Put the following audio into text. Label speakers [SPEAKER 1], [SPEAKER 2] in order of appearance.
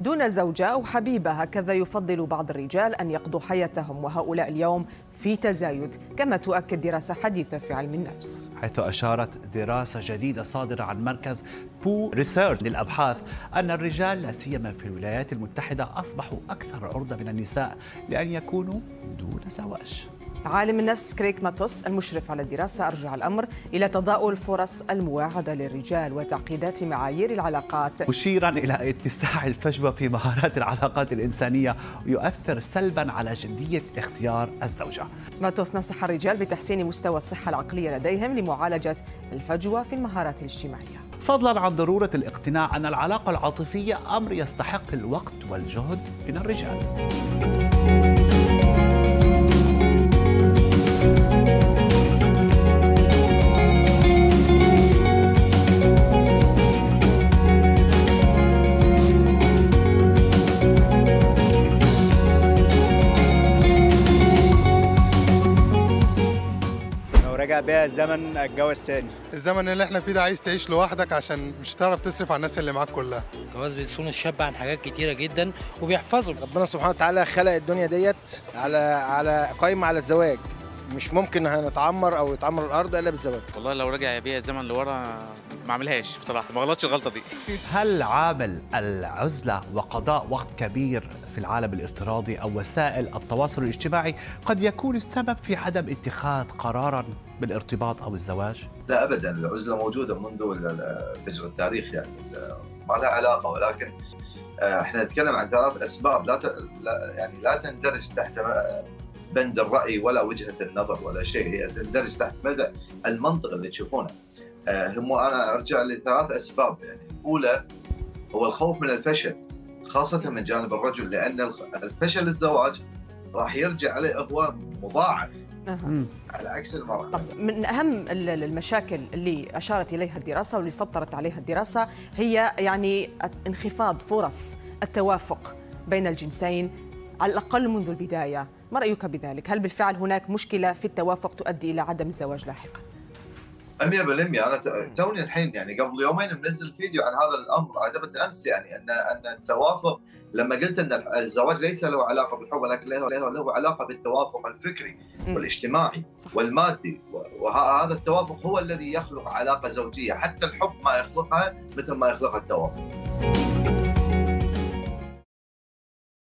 [SPEAKER 1] دون زوجة أو حبيبة. هكذا يفضل بعض الرجال أن يقضوا حياتهم وهؤلاء اليوم في تزايد كما تؤكد دراسة حديثة في علم النفس.
[SPEAKER 2] حيث أشارت دراسة جديدة صادرة عن مركز Pew Research للأبحاث أن الرجال لا سيما في الولايات المتحدة أصبحوا أكثر عرضة من النساء لأن يكونوا دون زواج.
[SPEAKER 1] عالم النفس جريج ماتوس المشرف على الدراسة أرجع الأمر إلى تضاؤل فرص المواعدة للرجال وتعقيدات معايير العلاقات.
[SPEAKER 2] مشيرا إلى اتساع الفجوة في مهارات العلاقات الإنسانية ويؤثر سلبا على جدية اختيار الزوجة.
[SPEAKER 1] ماتوس نصح الرجال بتحسين مستوى الصحة العقلية لديهم لمعالجة الفجوة في المهارات الاجتماعية.
[SPEAKER 2] فضلا عن ضرورة الاقتناع أن العلاقة العاطفية أمر يستحق الوقت والجهد من الرجال.
[SPEAKER 3] رجع بيا الزمن اتجوز تاني
[SPEAKER 4] الزمن اللي إحنا فيه ده عايز تعيش لوحدك عشان مش هتعرف تصرف على الناس اللي معاك كلها.
[SPEAKER 5] الجواز بيصون الشاب عن حاجات كتيرة جدا وبيحفظه
[SPEAKER 3] ربنا سبحانه وتعالى خلق الدنيا ديت على على قايمة على الزواج. مش ممكن هنتعمر أو يتعمر الأرض إلا بالزواج.
[SPEAKER 6] والله لو رجع بيا الزمن لورا ما اعملهاش بصراحة ما غلطش الغلطة دي.
[SPEAKER 2] هل عامل العزلة وقضاء وقت كبير في العالم الافتراضي أو وسائل التواصل الاجتماعي قد يكون السبب في عدم اتخاذ قرارا بالارتباط أو الزواج؟
[SPEAKER 7] لا أبدا العزلة موجودة منذ فجر التاريخ يعني. ما لها علاقة ولكن آه، إحنا نتكلم عن ثلاث أسباب. لا, ت... لا يعني لا تندرج تحت بند الرأي ولا وجهة النظر ولا شيء. هي تندرج تحت مبدا المنطق اللي تشوفونه. آه، هم أنا أرجع لثلاث أسباب. يعني الأولى هو الخوف من الفشل خاصة من جانب الرجل لأن الفشل الزواج راح يرجع عليه هو مضاعف. على عكس المرأة.
[SPEAKER 1] طب من أهم ال- ال- المشاكل اللي أشارت إليها الدراسة واللي سطرت عليها الدراسة هي يعني انخفاض فرص التوافق بين الجنسين على الأقل منذ البداية ما رأيك بذلك؟ هل بالفعل هناك مشكلة في التوافق تؤدي إلى عدم الزواج لاحقا؟
[SPEAKER 7] 100% أنا توني الحين يعني قبل يومين منزل فيديو عن هذا الأمر اعتقد أمس يعني ان أن التوافق لما قلت أن الزواج ليس له علاقة بالحب ولكن له علاقة بالتوافق الفكري. والاجتماعي. والمادي وهذا التوافق هو الذي يخلق علاقة زوجية حتى الحب ما يخلقها مثل ما يخلقها التوافق